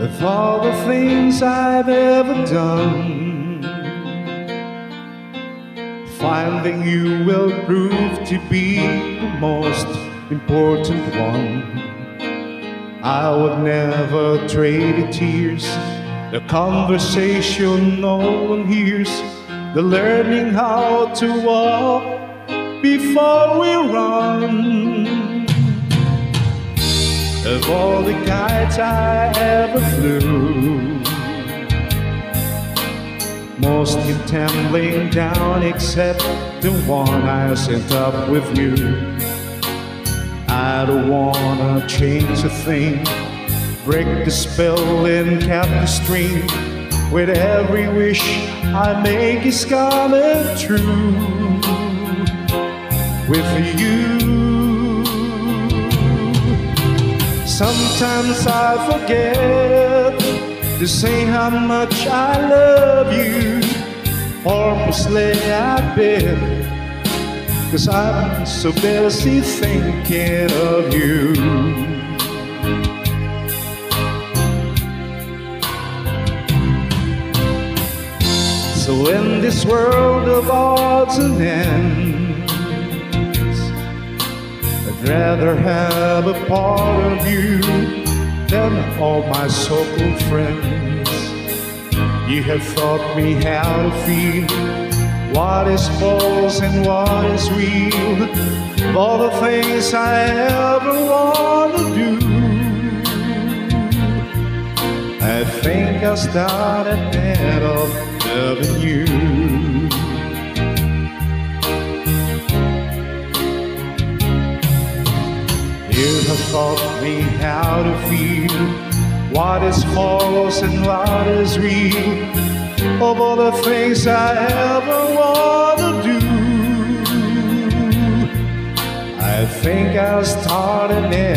Of all the things I've ever done, finding you will prove to be the most important one. I would never trade the tears, the conversation no one hears, the learning how to walk before we run. Of all the kites I ever flew, most came tumbling down except the one I sent up with you. I don't wanna change a thing, break the spell and cap the string. With every wish I make is coming true with you. Sometimes I forget to say how much I love you. Purposely I bet, cause I'm so busy thinking of you. So in this world of odds and ends, rather have a part of you than all my so-called friends. You have taught me how to feel what is false and what is real. Of all the things I ever want to do, I think I started out of loving you. You have taught me how to feel what is false and what is real. Of all the things I ever want to do, I think I started in